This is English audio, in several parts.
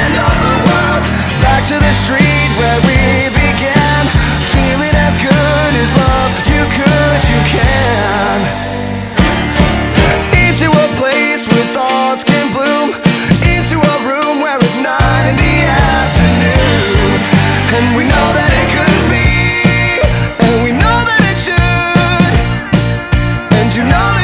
end of the world. Back to the street where we began. Feeling as good as love. You could, you can. Into a place where thoughts can bloom. Into a room where it's nine in the afternoon. And we know that it could be. And we know that it should. And you know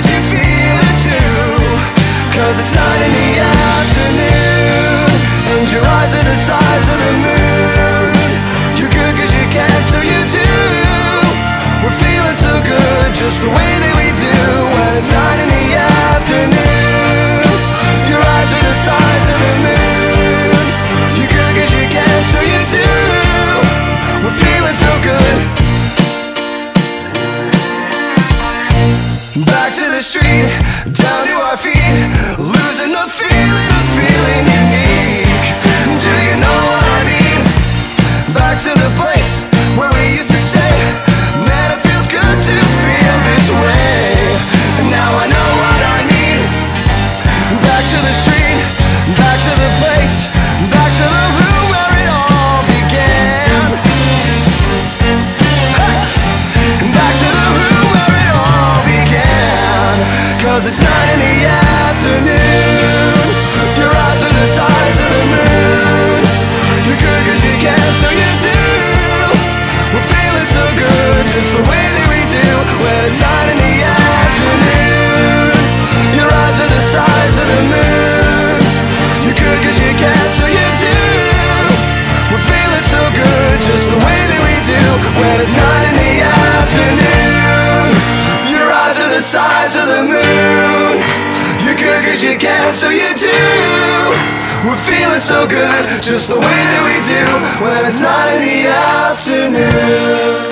Cause it's 9 a.m. as you can, so you do. We're feeling so good, just the way that we do when it's not in the afternoon.